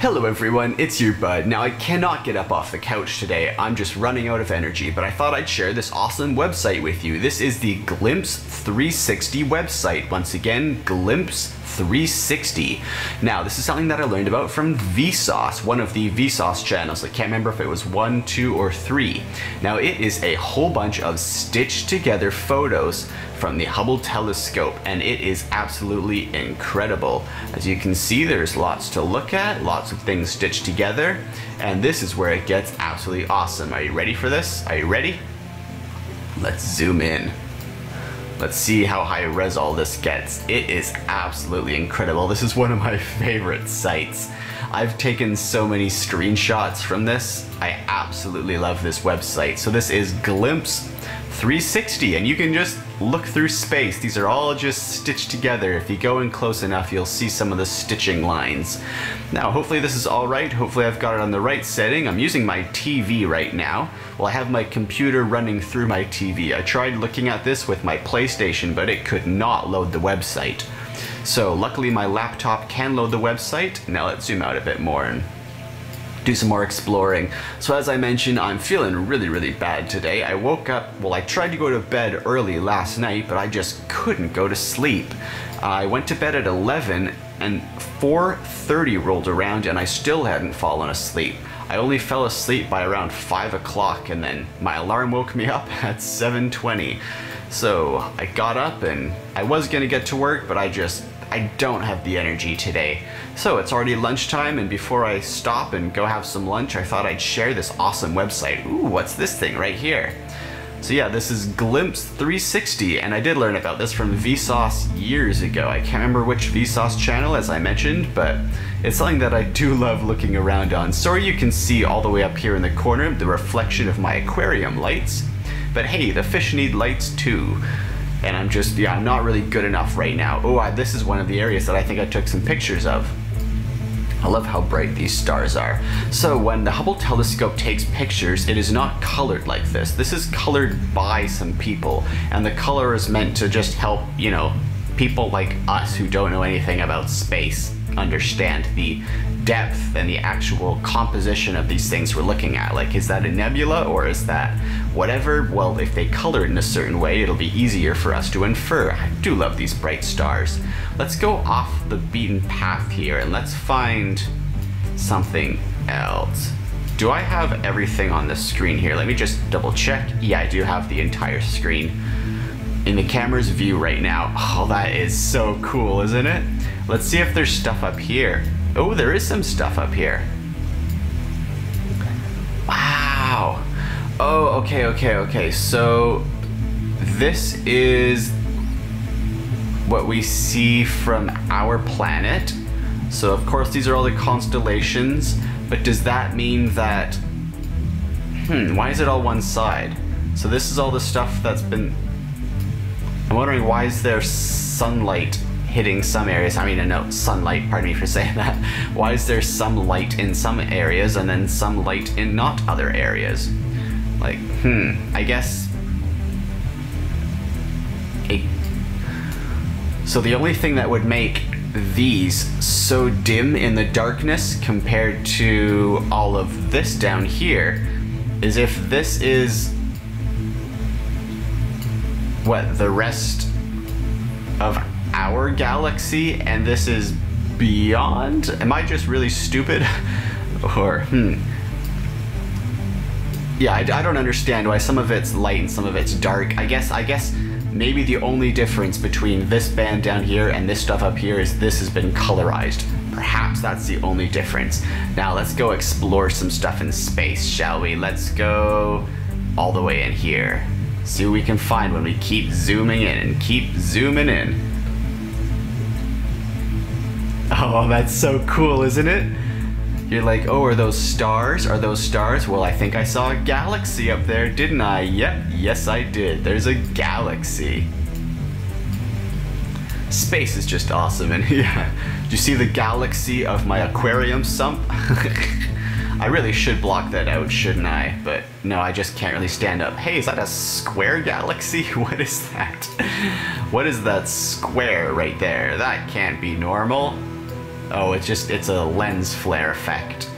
Hello everyone, it's your bud. Now I cannot get up off the couch today, I'm just running out of energy, but I thought I'd share this awesome website with you. This is the Glimpse 360 website. Once again, Glimpse 360. Now, this is something that I learned about from Vsauce, one of the Vsauce channels. I can't remember if it was one, two, or three. Now, it is a whole bunch of stitched together photos from the Hubble telescope, and it is absolutely incredible. As you can see, there's lots to look at, lots of things stitched together, and this is where it gets absolutely awesome. Are you ready for this? Are you ready? Let's zoom in. Let's see how high res all this gets. It is absolutely incredible. This is one of my favorite sites. I've taken so many screenshots from this. I absolutely love this website. So this is Glimpse 360 and you can just look through space. These are all just stitched together. If you go in close enough, you'll see some of the stitching lines. Now, hopefully this is all right. Hopefully I've got it on the right setting. I'm using my TV right now. Well, I have my computer running through my TV. I tried looking at this with my PlayStation, but it could not load the website. So luckily my laptop can load the website. Now let's zoom out a bit more and do some more exploring. So as I mentioned, I'm feeling really, really bad today. I woke up, well, I tried to go to bed early last night, but I just couldn't go to sleep. I went to bed at 11 and 4.30 rolled around and I still hadn't fallen asleep. I only fell asleep by around 5 o'clock and then my alarm woke me up at 7.20. So I got up and I was gonna get to work, but I just I don't have the energy today. So it's already lunchtime and before I stop and go have some lunch, I thought I'd share this awesome website. Ooh, what's this thing right here? So yeah, this is Glimpse 360 and I did learn about this from Vsauce years ago. I can't remember which Vsauce channel as I mentioned, but it's something that I do love looking around on. Sorry you can see all the way up here in the corner the reflection of my aquarium lights, but hey, the fish need lights too and I'm just, yeah, I'm not really good enough right now. Oh, this is one of the areas that I think I took some pictures of. I love how bright these stars are. So when the Hubble telescope takes pictures, it is not colored like this. This is colored by some people, and the color is meant to just help, you know, people like us who don't know anything about space understand the depth and the actual composition of these things we're looking at. Like, is that a nebula or is that whatever? Well, if they color it in a certain way, it'll be easier for us to infer. I do love these bright stars. Let's go off the beaten path here and let's find something else. Do I have everything on the screen here? Let me just double check. Yeah, I do have the entire screen in the camera's view right now. Oh, that is so cool, isn't it? Let's see if there's stuff up here. Oh, there is some stuff up here. Wow. Oh, okay, okay, okay. So this is what we see from our planet. So of course these are all the constellations, but does that mean that, hmm, why is it all one side? So this is all the stuff that's been, I'm wondering why is there sunlight hitting some areas. I mean, no, sunlight, pardon me for saying that. Why is there some light in some areas and then some light in not other areas? Like, hmm, I guess... So the only thing that would make these so dim in the darkness compared to all of this down here is if this is what the rest of our galaxy and this is beyond? Am I just really stupid? or, hmm. Yeah, I, I, don't understand why some of it's light and some of it's dark. I guess, I guess maybe the only difference between this band down here and this stuff up here is this has been colorized. Perhaps that's the only difference. Now let's go explore some stuff in space, shall we? Let's go all the way in here. See what we can find when we keep zooming in and keep zooming in. Oh, that's so cool, isn't it? You're like, oh, are those stars? Are those stars? Well, I think I saw a galaxy up there, didn't I? Yep, yes I did. There's a galaxy. Space is just awesome, and yeah. Do you see the galaxy of my aquarium sump? I really should block that out, shouldn't I? But no, I just can't really stand up. Hey, is that a square galaxy? What is that? What is that square right there? That can't be normal. Oh, it's just, it's a lens flare effect.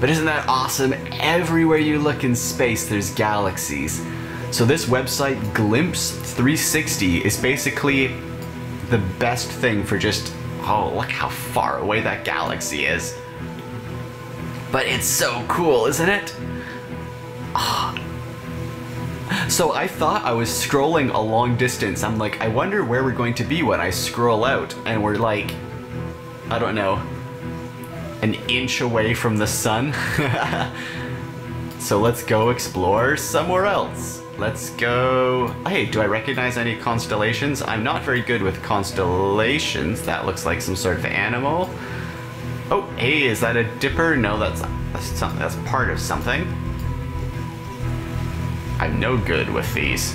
But isn't that awesome? Everywhere you look in space, there's galaxies. So this website, Glimpse 360, is basically the best thing for just, oh, look how far away that galaxy is. But it's so cool, isn't it? Oh. So I thought I was scrolling a long distance. I'm like, I wonder where we're going to be when I scroll out. And we're like, I don't know, an inch away from the sun. so let's go explore somewhere else. Let's go... Hey, do I recognize any constellations? I'm not very good with constellations. That looks like some sort of animal. Oh, hey, is that a dipper? No, that's, that's, that's part of something. I'm no good with these.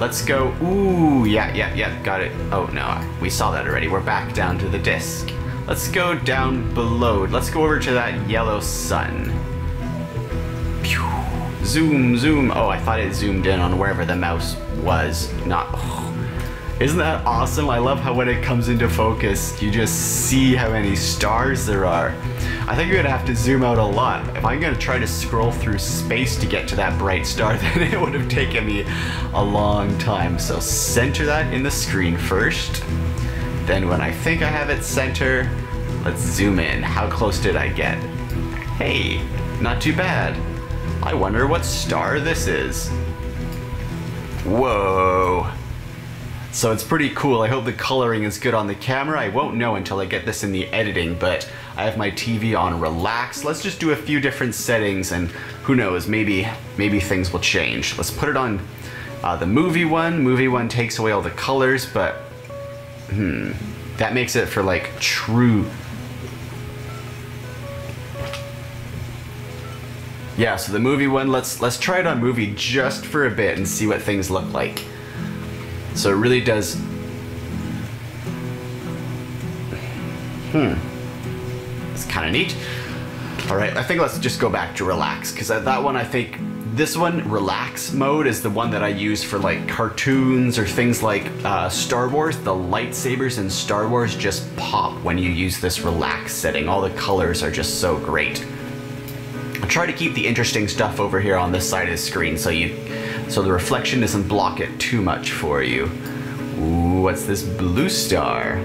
Let's go. Ooh, yeah, yeah, yeah, got it. Oh no, we saw that already. We're back down to the disk. Let's go down below. Let's go over to that yellow sun. Pew. Zoom, zoom. Oh, I thought it zoomed in on wherever the mouse was. Not. Oh. Isn't that awesome? I love how when it comes into focus, you just see how many stars there are. I think you're gonna have to zoom out a lot. If I'm gonna try to scroll through space to get to that bright star, then it would have taken me a long time. So center that in the screen first. Then when I think I have it center, let's zoom in. How close did I get? Hey, not too bad. I wonder what star this is. Whoa. So it's pretty cool. I hope the coloring is good on the camera. I won't know until I get this in the editing, but I have my TV on relax. Let's just do a few different settings and who knows, maybe maybe things will change. Let's put it on uh, the movie one. Movie one takes away all the colors, but hmm, that makes it for like true Yeah, so the movie one, let's let's try it on movie just for a bit and see what things look like. So it really does. Hmm. It's kind of neat. All right, I think let's just go back to relax because that one I think this one relax mode is the one that I use for like cartoons or things like uh, Star Wars. The lightsabers in Star Wars just pop when you use this relax setting. All the colors are just so great. I try to keep the interesting stuff over here on this side of the screen so you so the reflection doesn't block it too much for you. Ooh, what's this blue star?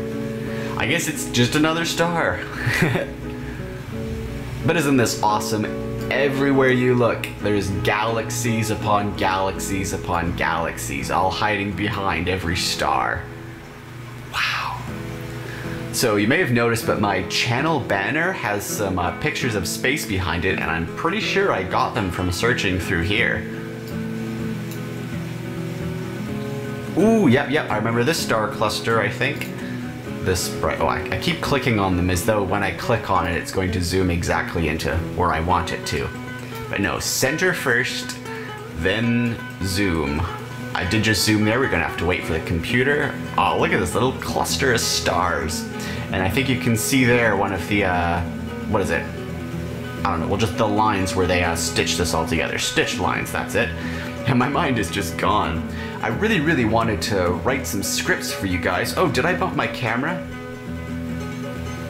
I guess it's just another star. but isn't this awesome? Everywhere you look, there's galaxies upon galaxies upon galaxies, all hiding behind every star. Wow. So you may have noticed, but my channel banner has some uh, pictures of space behind it, and I'm pretty sure I got them from searching through here. Ooh, yep, yep, I remember this star cluster, I think. This bright, oh, I, I, keep clicking on them as though when I click on it, it's going to zoom exactly into where I want it to. But no, center first, then zoom. I did just zoom there, we're gonna have to wait for the computer. Oh, look at this little cluster of stars. And I think you can see there one of the, uh, what is it? I don't know, well just the lines where they uh, stitch this all together. Stitch lines, that's it. And my mind is just gone. I really, really wanted to write some scripts for you guys. Oh, did I bump my camera?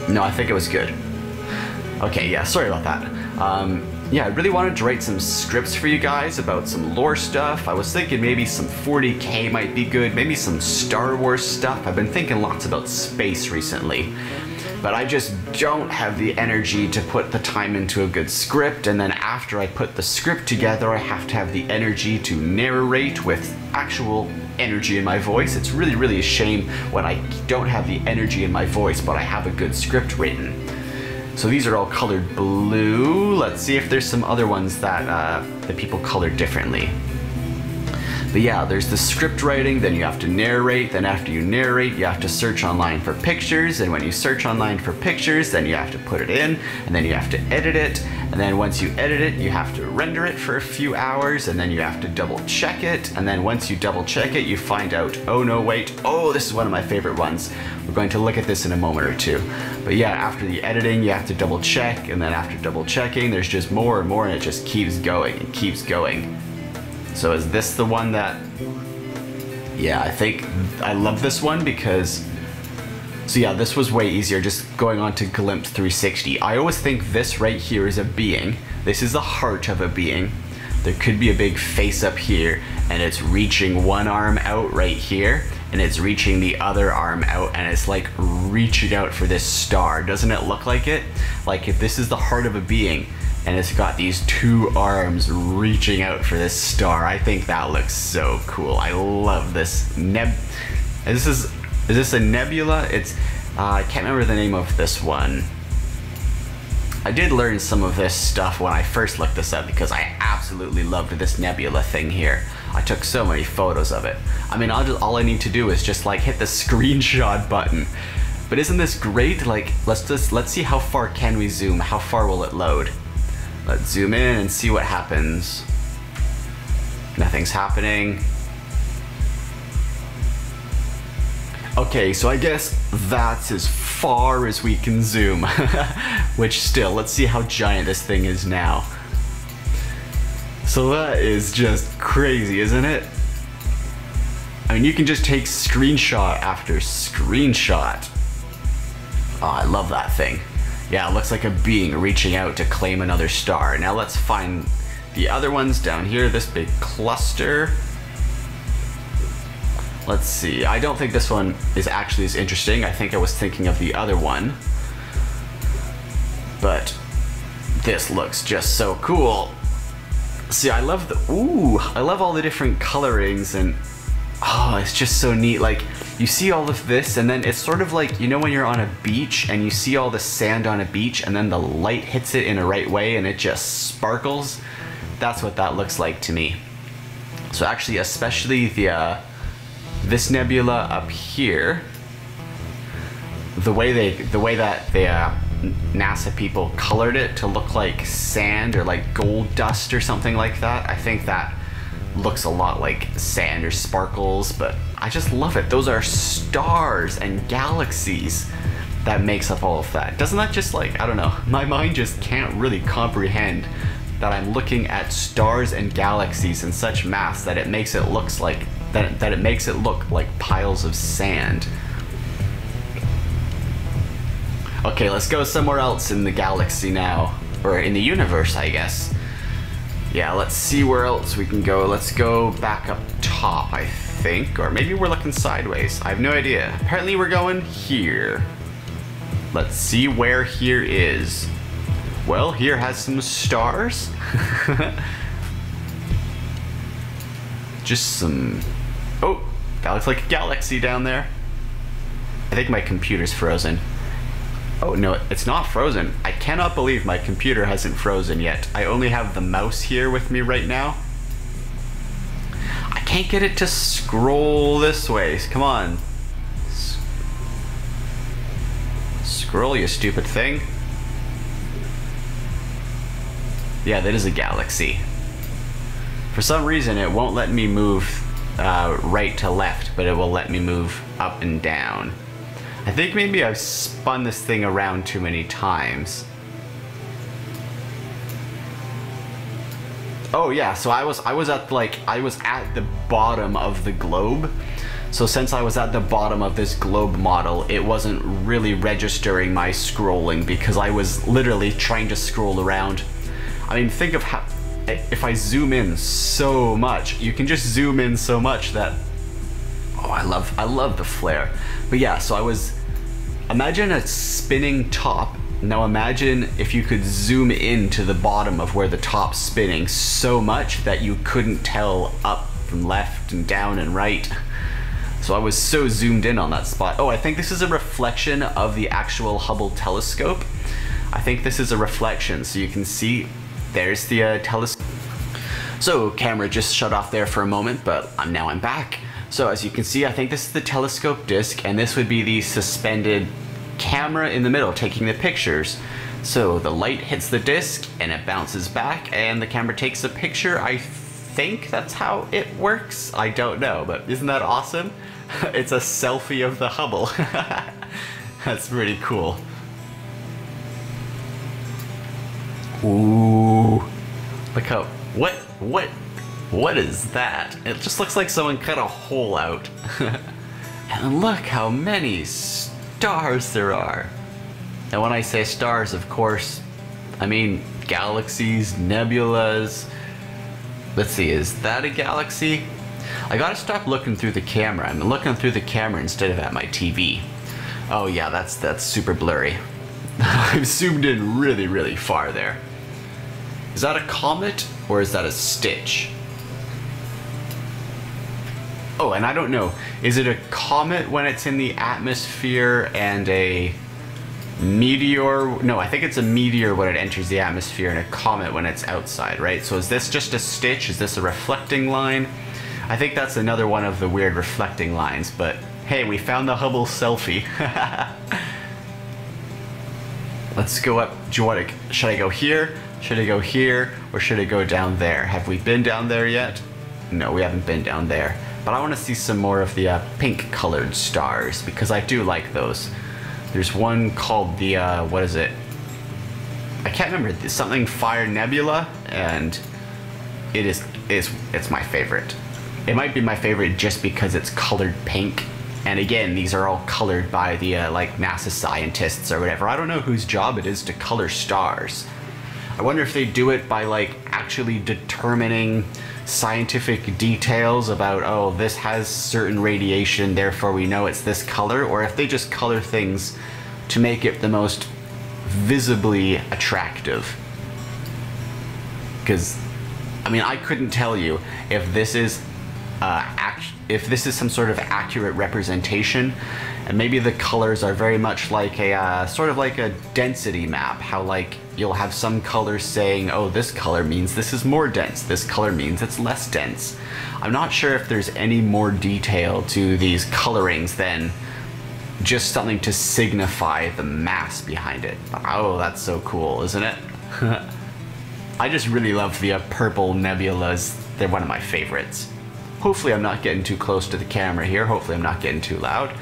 No, I think it was good. Okay, yeah, sorry about that. Um, yeah, I really wanted to write some scripts for you guys about some lore stuff. I was thinking maybe some 40k might be good, maybe some Star Wars stuff. I've been thinking lots about space recently but I just don't have the energy to put the time into a good script. And then after I put the script together, I have to have the energy to narrate with actual energy in my voice. It's really, really a shame when I don't have the energy in my voice, but I have a good script written. So these are all colored blue. Let's see if there's some other ones that, uh, that people color differently. But yeah, there's the script writing, then you have to narrate, then after you narrate, you have to search online for pictures, and when you search online for pictures, then you have to put it in, and then you have to edit it, and then once you edit it, you have to render it for a few hours, and then you have to double check it, and then once you double check it, you find out, oh no, wait, oh, this is one of my favorite ones. We're going to look at this in a moment or two. But yeah, after the editing, you have to double check, and then after double checking, there's just more and more, and it just keeps going and keeps going. So is this the one that, yeah, I think I love this one because So yeah, this was way easier just going on to Glimpse 360. I always think this right here is a being. This is the heart of a being. There could be a big face up here and it's reaching one arm out right here and it's reaching the other arm out and it's like reaching out for this star. Doesn't it look like it? Like if this is the heart of a being and it's got these two arms reaching out for this star, I think that looks so cool. I love this neb. This is is this a nebula? It's uh, I can't remember the name of this one. I did learn some of this stuff when I first looked this up because I absolutely loved this nebula thing here. I took so many photos of it. I mean, just, all I need to do is just like hit the screenshot button. But isn't this great? Like, let's just, let's see how far can we zoom? How far will it load? Let's zoom in and see what happens. Nothing's happening. Okay, so I guess that's as far as we can zoom. Which still, let's see how giant this thing is now. So that is just crazy, isn't it? I mean, you can just take screenshot after screenshot. Oh, I love that thing. Yeah, it looks like a being reaching out to claim another star. Now let's find the other ones down here, this big cluster. Let's see. I don't think this one is actually as interesting. I think I was thinking of the other one. But this looks just so cool. See, I love the, ooh, I love all the different colorings and, oh, it's just so neat. Like, you see all of this and then it's sort of like, you know when you're on a beach and you see all the sand on a beach and then the light hits it in a right way and it just sparkles? That's what that looks like to me. So actually, especially the, uh, this nebula up here, the way they, the way that the uh, NASA people colored it to look like sand or like gold dust or something like that, I think that looks a lot like sand or sparkles, but I just love it. Those are stars and galaxies that makes up all of that. Doesn't that just like, I don't know, my mind just can't really comprehend that I'm looking at stars and galaxies in such mass that it makes it looks like that, that it makes it look like piles of sand. Okay, let's go somewhere else in the galaxy now. Or in the universe, I guess. Yeah, let's see where else we can go. Let's go back up top, I think. Or maybe we're looking sideways. I have no idea. Apparently we're going here. Let's see where here is. Well, here has some stars. Just some Oh, that looks like a galaxy down there. I think my computer's frozen. Oh no, it's not frozen. I cannot believe my computer hasn't frozen yet. I only have the mouse here with me right now. I can't get it to scroll this way. Come on. Scroll, you stupid thing. Yeah, that is a galaxy. For some reason, it won't let me move uh, right to left, but it will let me move up and down. I think maybe I've spun this thing around too many times. Oh yeah, so I was I was at like I was at the bottom of the globe. So since I was at the bottom of this globe model, it wasn't really registering my scrolling because I was literally trying to scroll around. I mean, think of how if I zoom in so much, you can just zoom in so much that oh, I love I love the flare. But yeah, so I was imagine a spinning top. Now imagine if you could zoom in to the bottom of where the top's spinning so much that you couldn't tell up from left and down and right. So I was so zoomed in on that spot. Oh, I think this is a reflection of the actual Hubble telescope. I think this is a reflection, so you can see there's the uh, telescope. So camera just shut off there for a moment, but now I'm back. So as you can see, I think this is the telescope disc, and this would be the suspended camera in the middle taking the pictures. So the light hits the disc and it bounces back and the camera takes a picture. I think that's how it works. I don't know, but isn't that awesome? it's a selfie of the Hubble. that's pretty cool. Ooh. Look how, what, what, what is that? It just looks like someone cut a hole out. and look how many stars. there are. And when I say stars, of course, I mean galaxies, nebulas. Let's see, is that a galaxy? I gotta stop looking through the camera. I'm looking through the camera instead of at my TV. Oh yeah, that's that's super blurry. I've zoomed in really, really far there. Is that a comet or is that a stitch? Oh, and I don't know. Is it a comet when it's in the atmosphere and a meteor? No, I think it's a meteor when it enters the atmosphere and a comet when it's outside, right? So is this just a stitch? Is this a reflecting line? I think that's another one of the weird reflecting lines, but hey, we found the Hubble selfie. Let's go up. Do you want to, should I go here? Should I go here? Or should I go down there? Have we been down there yet? No, we haven't been down there. But I want to see some more of the uh, pink colored stars because I do like those. There's one called the, uh, what is it? I can't remember, something Fire Nebula, and it is, is it's my favorite. It might be my favorite just because it's colored pink. And again, these are all colored by the uh, like NASA scientists or whatever. I don't know whose job it is to color stars. I wonder if they do it by like actually determining scientific details about, oh, this has certain radiation, therefore we know it's this color, or if they just color things to make it the most visibly attractive. Because, I mean, I couldn't tell you if this is uh, if this is some sort of accurate representation, and maybe the colors are very much like a uh, sort of like a density map. How like you'll have some colors saying, "Oh, this color means this is more dense. This color means it's less dense." I'm not sure if there's any more detail to these colorings than just something to signify the mass behind it. Oh, that's so cool, isn't it? I just really love the uh, purple nebulas. They're one of my favorites. Hopefully I'm not getting too close to the camera here. Hopefully I'm not getting too loud.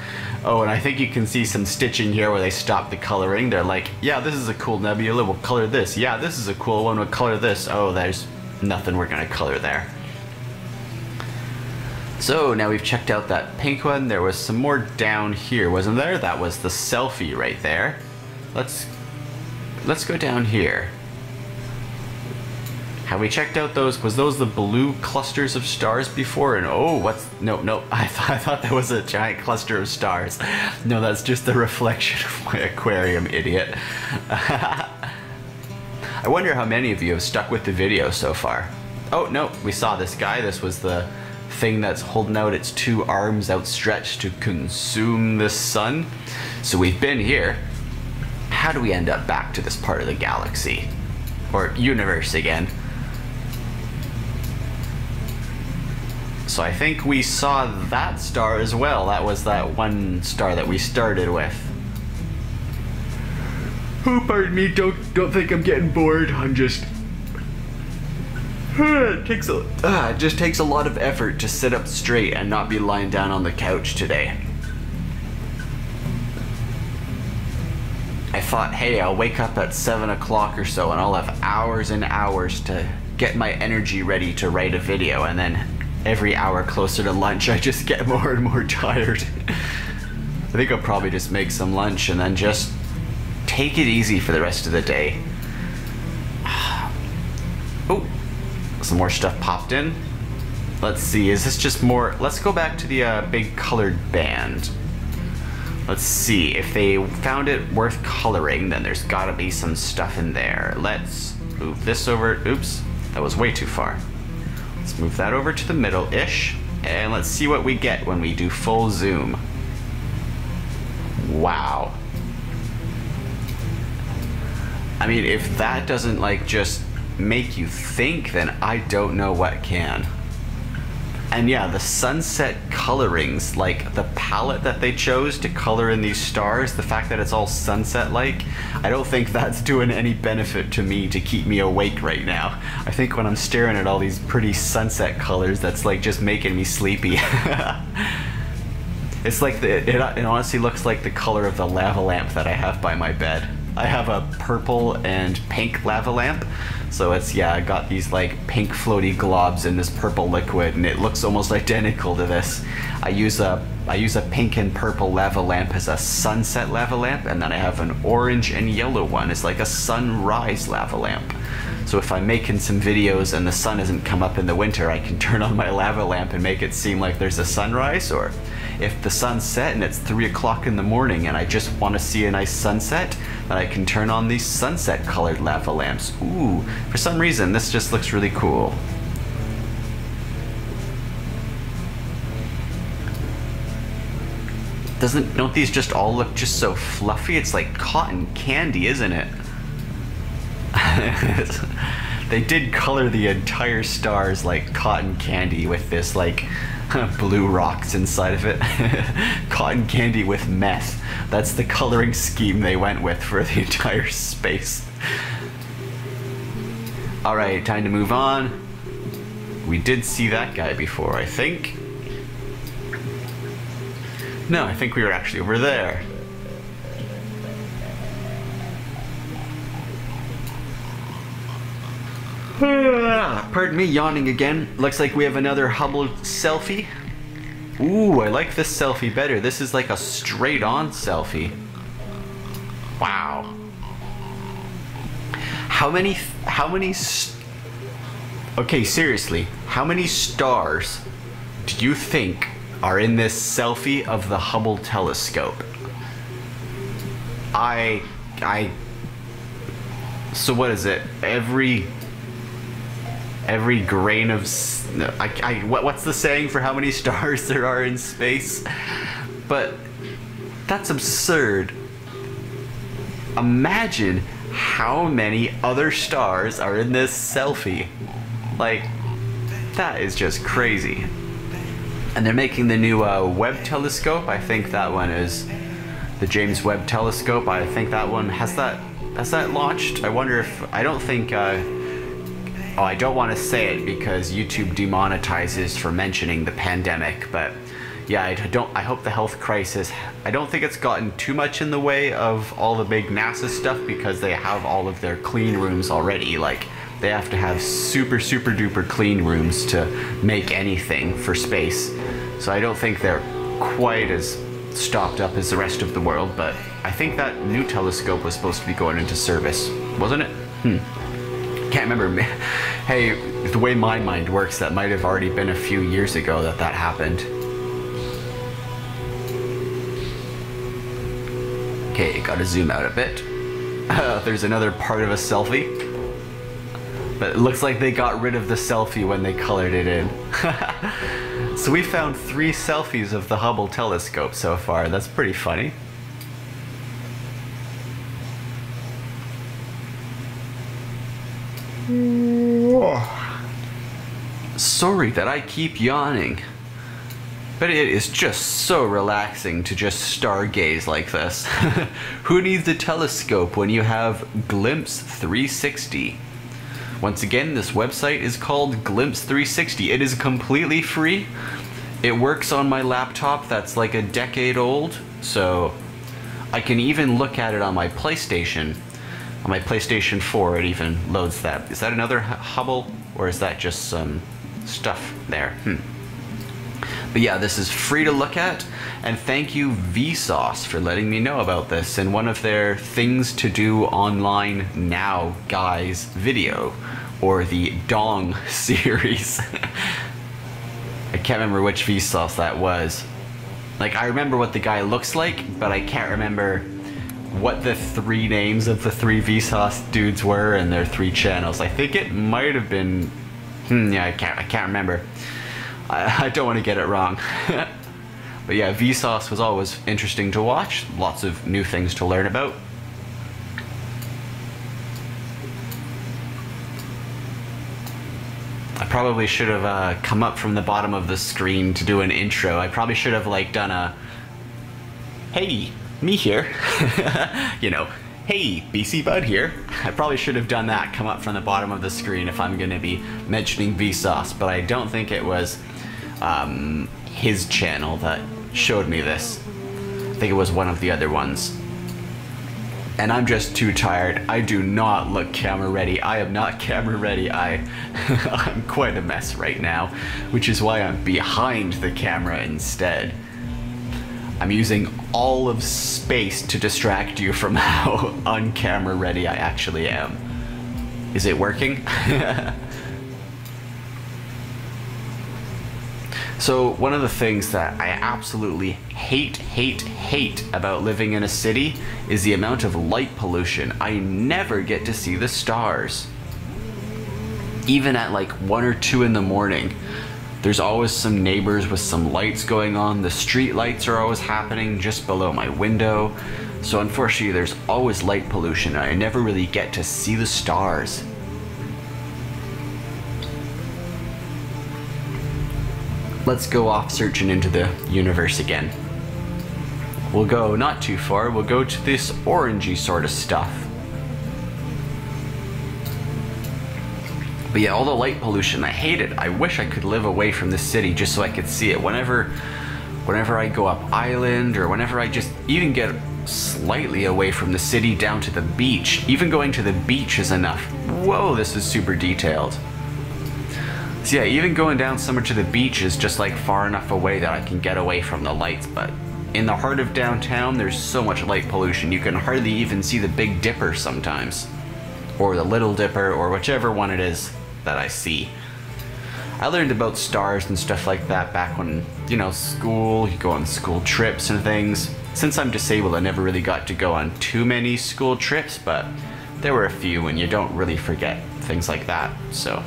Oh, and I think you can see some stitching here where they stop the coloring. They're like, yeah, this is a cool nebula, we'll color this. Yeah, this is a cool one, we'll color this. Oh, there's nothing we're gonna color there. So now we've checked out that pink one. There was some more down here, wasn't there? That was the selfie right there. Let's let's go down here. Have we checked out those? Was those the blue clusters of stars before? And oh, what's no, no? I thought I thought that was a giant cluster of stars. No, that's just the reflection of my aquarium, idiot. I wonder how many of you have stuck with the video so far. Oh no, we saw this guy. This was the thing that's holding out its two arms outstretched to consume the sun. So we've been here. How do we end up back to this part of the galaxy? Or universe again? So I think we saw that star as well. That was that one star that we started with. Oh, pardon me. Don't don't think I'm getting bored. I'm just. it takes a uh, it just takes a lot of effort to sit up straight and not be lying down on the couch today. I thought, hey, I'll wake up at seven o'clock or so, and I'll have hours and hours to get my energy ready to write a video, and then every hour closer to lunch, I just get more and more tired. I think I'll probably just make some lunch and then just take it easy for the rest of the day. Oh, some more stuff popped in. Let's see, is this just more? Let's go back to the uh, big colored band. Let's see, if they found it worth coloring, then there's gotta be some stuff in there. Let's move this over. Oops, that was way too far. Move that over to the middle-ish, and let's see what we get when we do full zoom. Wow. I mean, if that doesn't like just make you think, then I don't know what can. And yeah, the sunset colorings, like the palette that they chose to color in these stars, the fact that it's all sunset-like, I don't think that's doing any benefit to me to keep me awake right now. I think when I'm staring at all these pretty sunset colors, that's like just making me sleepy. it's like, the, it, it honestly looks like the color of the lava lamp that I have by my bed. I have a purple and pink lava lamp, So it's yeah, I got these like pink floaty globs in this purple liquid, and it looks almost identical to this. I use a I use a pink and purple lava lamp as a sunset lava lamp, and then I have an orange and yellow one. It's like a sunrise lava lamp. So if I'm making some videos and the sun hasn't come up in the winter, I can turn on my lava lamp and make it seem like there's a sunrise. Or if the sun's set and it's three o'clock in the morning and I just want to see a nice sunset, then I can turn on these sunset colored lava lamps. Ooh, for some reason, this just looks really cool. Doesn't, don't these just all look just so fluffy? It's like cotton candy, isn't it? they did color the entire stars like cotton candy with this like blue rocks inside of it. cotton candy with meth. That's the coloring scheme they went with for the entire space. Alright, time to move on. We did see that guy before, I think. No, I think we were actually over there. Pardon me, yawning again. Looks like we have another Hubble selfie. Ooh, I like this selfie better. This is like a straight on selfie. Wow. How many, how many, okay, seriously, how many stars do you think are in this selfie of the Hubble telescope? I, I, so what is it? Every every grain of I, I, what, what's the saying for how many stars there are in space? But that's absurd. Imagine how many other stars are in this selfie. Like, that is just crazy. And they're making the new uh, Webb telescope. I think that one is the James Webb telescope. I think that one has that has that launched. I wonder if I don't think. Uh, oh, I don't want to say it because YouTube demonetizes for mentioning the pandemic, but yeah, I don't. I hope the health crisis. I don't think it's gotten too much in the way of all the big NASA stuff because they have all of their clean rooms already. Like they have to have super super duper clean rooms to make anything for space. So I don't think they're quite as stopped up as the rest of the world. But I think that new telescope was supposed to be going into service, wasn't it? Hmm can't remember. Hey, the way my mind works, that might have already been a few years ago that that happened. Okay, gotta zoom out a bit. Uh, there's another part of a selfie. But it looks like they got rid of the selfie when they colored it in. so we found three selfies of the Hubble telescope so far. That's pretty funny. That I keep yawning. But it is just so relaxing to just stargaze like this. Who needs a telescope when you have Glimpse 360? Once again, this website is called Glimpse 360. It is completely free. It works on my laptop that's like a decade old, so I can even look at it on my PlayStation on my PlayStation 4, it even loads that. Is that another Hubble, or is that just some stuff there? Hmm. But yeah, this is free to look at, and thank you Vsauce for letting me know about this in one of their Things to Do Online Now Guys video, or the Dong series. I can't remember which Vsauce that was. Like, I remember what the guy looks like, but I can't remember what the three names of the three Vsauce dudes were and their three channels. I think it might have been, hmm, yeah, I can't, I can't remember. I, I don't want to get it wrong. but yeah, Vsauce was always interesting to watch. Lots of new things to learn about. I probably should have uh, come up from the bottom of the screen to do an intro. I probably should have like done a, hey, me here. you know, hey, BC Bud here. I probably should have done that, come up from the bottom of the screen if I'm going to be mentioning Vsauce, but I don't think it was um, his channel that showed me this. I think it was one of the other ones. and I'm just too tired. I do not look camera ready. I am not camera ready. I, I'm quite a mess right now, which is why I'm behind the camera instead. I'm using all of space to distract you from how on-camera ready I actually am. Is it working? So one of the things that I absolutely hate, hate, hate about living in a city is the amount of light pollution. I never get to see the stars. Even at like one or two in the morning, there's always some neighbors with some lights going on. The street lights are always happening just below my window. So unfortunately, there's always light pollution. I never really get to see the stars. let's go off searching into the universe again. We'll go not too far, we'll go to this orangey sort of stuff. But yeah, all the light pollution, I hate it. I wish I could live away from the city just so I could see it. Whenever whenever I go up island or whenever I just even get slightly away from the city down to the beach, even going to the beach is enough. Whoa, this is super detailed. So yeah, even going down somewhere to the beach is just like far enough away that I can get away from the lights, but in the heart of downtown, there's so much light pollution, you can hardly even see the Big Dipper sometimes. Or the Little Dipper, or whichever one it is that I see. I learned about stars and stuff like that back when, you know, school, you go on school trips and things. Since I'm disabled, I never really got to go on too many school trips, but there were a few and you don't really forget things like that, so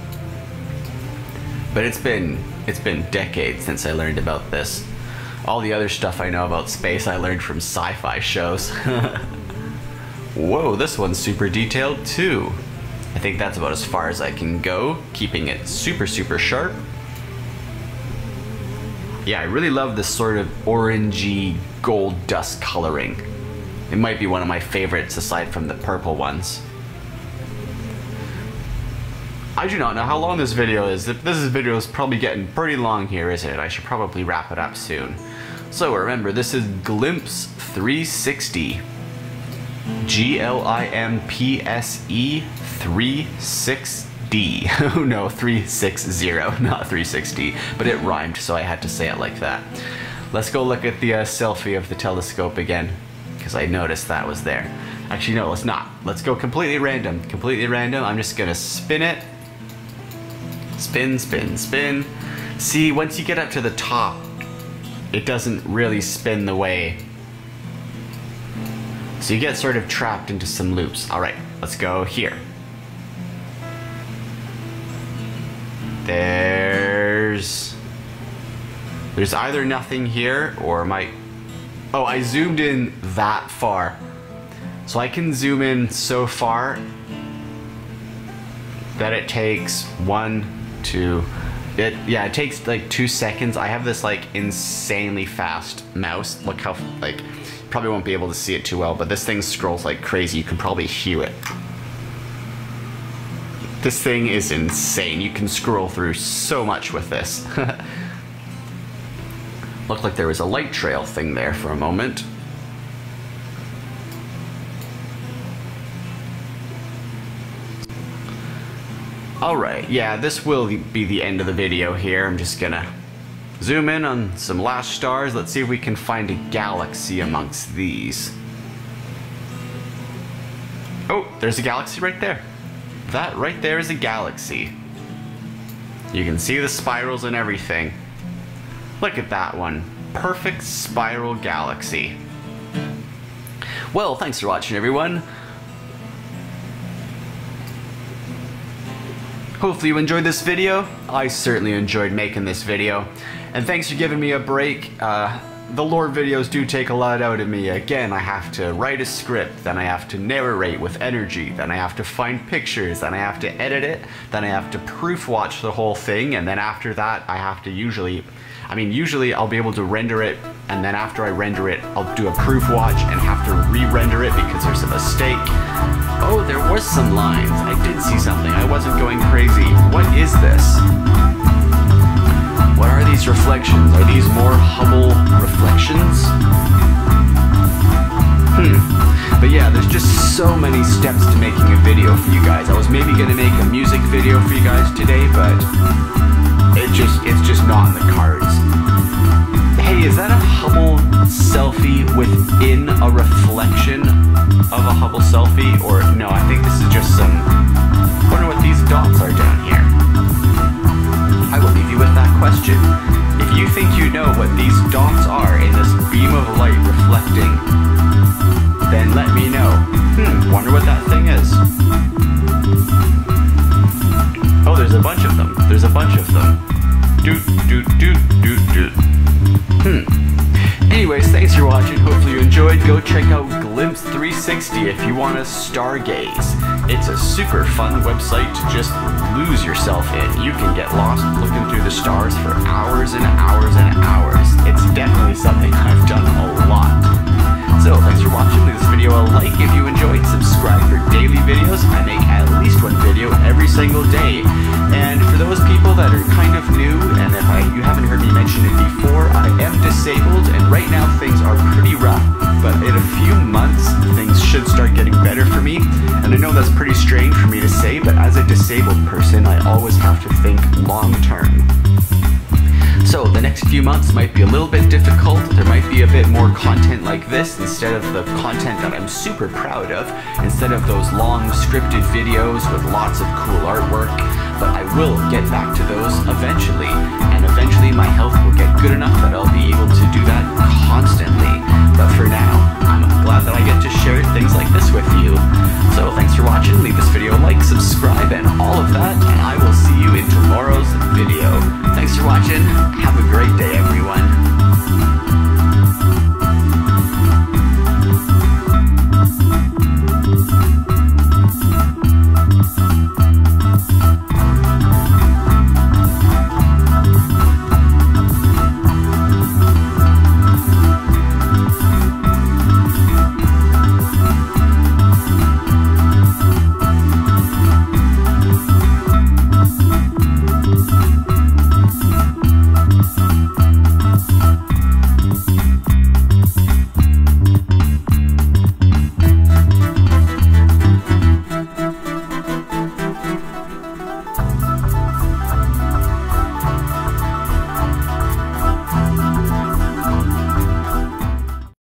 but it's been it's been decades since I learned about this. All the other stuff I know about space I learned from sci-fi shows. Whoa, this one's super detailed too. I think that's about as far as I can go, keeping it super, super sharp. Yeah, I really love this sort of orangey gold dust coloring. It might be one of my favorites aside from the purple ones. I do not know how long this video is. This video is probably getting pretty long here, isn't it? I should probably wrap it up soon. So remember, this is Glimpse 360. G-L-I-M-P-S-E 36D. oh no, 360, not 360. But it rhymed, so I had to say it like that. Let's go look at the uh, selfie of the telescope again, because I noticed that was there. Actually, no, let's not. Let's go completely random. Completely random. I'm just gonna spin it Spin, spin, spin. See, once you get up to the top, it doesn't really spin the way. So you get sort of trapped into some loops. All right, let's go here. There's... There's either nothing here or my... Oh, I zoomed in that far. So I can zoom in so far that it takes one, two, it yeah it takes like two seconds i have this like insanely fast mouse look how like probably won't be able to see it too well but this thing scrolls like crazy. You can probably hear it. This thing is insane. You can scroll through so much with this. Looked like there was a light trail thing there for a moment. Alright, yeah, this will be the end of the video here. I'm just gonna zoom in on some last stars. Let's see if we can find a galaxy amongst these. Oh, there's a galaxy right there. That right there is a galaxy. You can see the spirals and everything. Look at that one. Perfect spiral galaxy. Well, thanks for watching everyone. Hopefully you enjoyed this video. I certainly enjoyed making this video. And thanks for giving me a break. Uh, the lore videos do take a lot out of me. Again, I have to write a script, then I have to narrate with energy, then I have to find pictures, then I have to edit it, then I have to proof watch the whole thing, and then after that I have to usually I mean, usually I'll be able to render it, and then after I render it, I'll do a proof watch and have to re-render it because there's a mistake. Oh, there was some lines. I did see something. I wasn't going crazy. What is this? What are these reflections? Are these more Hubble reflections? Hmm. But yeah, there's just so many steps to making a video for you guys. I was maybe gonna make a music video for you guys today, but it just it's just not in the cards. Hey, is that a Hubble selfie within a reflection of a Hubble selfie? Or no, I think this is just some. I wonder what these dots are down here. I will leave you with that question. If you think you know what these dots are in this beam of light reflecting, then let me know. Hmm, wonder what that thing is. Oh, there's a bunch of them. There's a bunch of them. Doot, doot, doot, doot, doot. Hmm. Anyways, thanks for watching. Hopefully you enjoyed. Go check out Glimpse 360 if you want to stargaze. It's a super fun website to just lose yourself in. You can get lost looking through the stars for hours and hours and hours. It's definitely something I've done a lot. So thanks for watching. Leave this video a like if you enjoyed. Subscribe for daily videos. I make at least one video every single day. And for those people that are kind of new, and if I, you haven't heard me mention it before, I am disabled, and right now things are pretty rough. But in a few months, things should start getting better for me. And I know that's pretty strange for me to say, but as a disabled person, I always have to think long term. So the next few months might be a little bit difficult. There might be a bit more content like this instead of the content that I'm super proud of, instead of those long scripted videos with lots of cool artwork. But I will get back to those eventually, and eventually my health will get good enough that I'll be able to do that constantly.